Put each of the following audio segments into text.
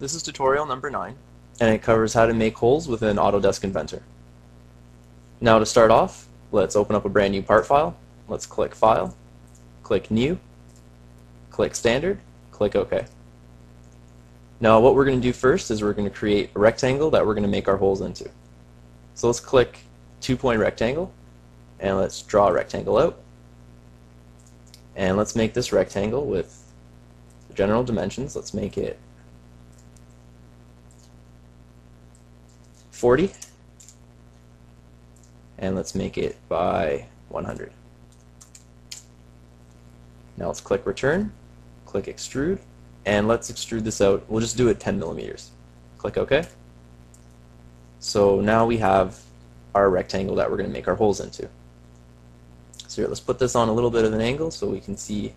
This is tutorial number 9, and it covers how to make holes within Autodesk Inventor. Now to start off, let's open up a brand new part file. Let's click File, click New, click Standard, click OK. Now what we're going to do first is we're going to create a rectangle that we're going to make our holes into. So let's click two-point rectangle, and let's draw a rectangle out. And let's make this rectangle with general dimensions. Let's make it 40 and let's make it by 100. Now let's click return, click extrude, and let's extrude this out. We'll just do it 10 millimeters. Click OK. So now we have our rectangle that we're going to make our holes into. So here, let's put this on a little bit of an angle so we can see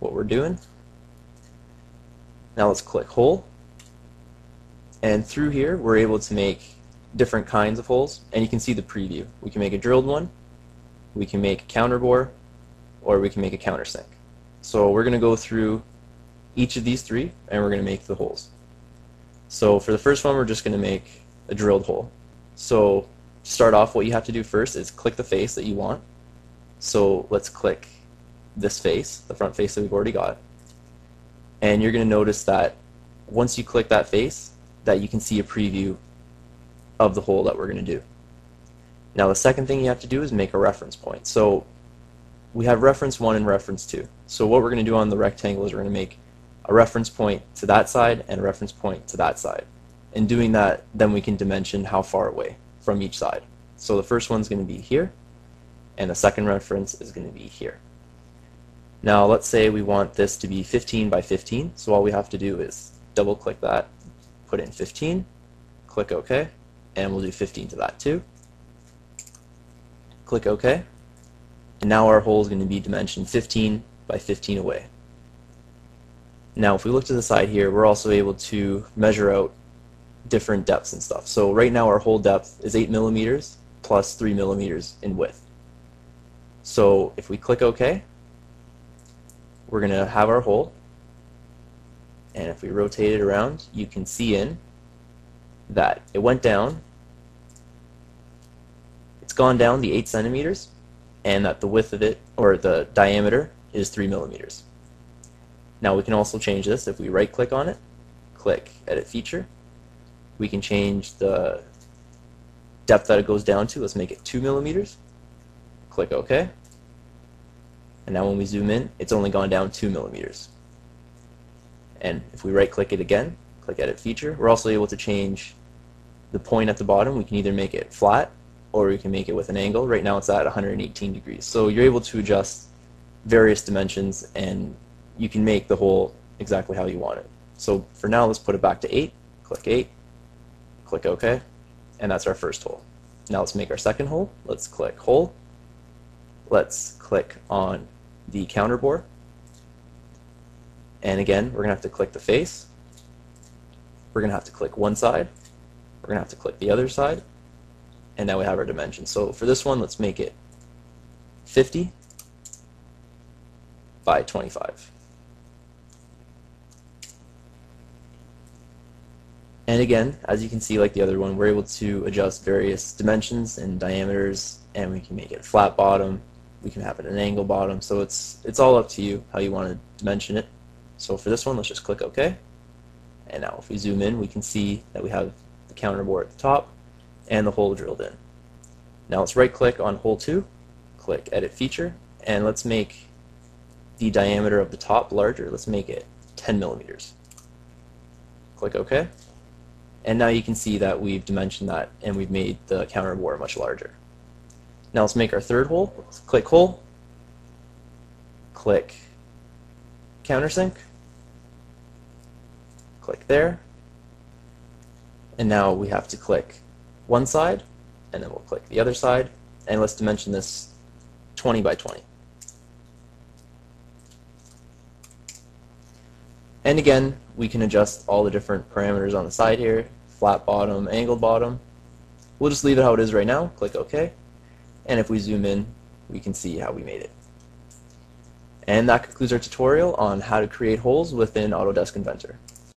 what we're doing. Now let's click hole, and through here, we're able to make different kinds of holes, and you can see the preview. We can make a drilled one, we can make a counterbore, or we can make a countersink. So we're going to go through each of these three, and we're going to make the holes. So for the first one, we're just going to make a drilled hole. So to start off, what you have to do first is click the face that you want. So let's click this face, the front face that we've already got. And you're going to notice that once you click that face, that you can see a preview of the hole that we're going to do. Now the second thing you have to do is make a reference point. So we have reference 1 and reference 2. So what we're going to do on the rectangle is we're going to make a reference point to that side and a reference point to that side. In doing that, then we can dimension how far away from each side. So the first one's going to be here, and the second reference is going to be here. Now let's say we want this to be 15 by 15, so all we have to do is double click that put in 15, click OK, and we'll do 15 to that too. Click OK, and now our hole is going to be dimension 15 by 15 away. Now if we look to the side here, we're also able to measure out different depths and stuff. So right now our hole depth is 8 millimeters plus 3 millimeters in width. So if we click OK, we're going to have our hole and if we rotate it around, you can see in that it went down. It's gone down the 8 centimeters, and that the width of it, or the diameter, is 3 millimeters. Now we can also change this if we right click on it, click Edit Feature. We can change the depth that it goes down to. Let's make it 2 millimeters. Click OK. And now when we zoom in, it's only gone down 2 millimeters. And if we right click it again, click edit feature, we're also able to change the point at the bottom. We can either make it flat or we can make it with an angle. Right now it's at 118 degrees. So you're able to adjust various dimensions and you can make the hole exactly how you want it. So for now, let's put it back to 8. Click 8. Click OK. And that's our first hole. Now let's make our second hole. Let's click hole. Let's click on the counterbore and again, we're going to have to click the face. We're going to have to click one side. We're going to have to click the other side. And now we have our dimensions. So for this one, let's make it 50 by 25. And again, as you can see like the other one, we're able to adjust various dimensions and diameters, and we can make it flat bottom, we can have it an angle bottom, so it's, it's all up to you how you want to dimension it. So for this one, let's just click OK. And now if we zoom in, we can see that we have the counterbore at the top and the hole drilled in. Now let's right click on hole 2, click edit feature, and let's make the diameter of the top larger. Let's make it 10 millimeters. Click OK. And now you can see that we've dimensioned that and we've made the counterbore much larger. Now let's make our third hole. Let's click hole, click countersink, click there. And now we have to click one side, and then we'll click the other side, and let's dimension this 20 by 20. And again, we can adjust all the different parameters on the side here, flat bottom, angled bottom. We'll just leave it how it is right now, click OK, and if we zoom in, we can see how we made it. And that concludes our tutorial on how to create holes within Autodesk Inventor.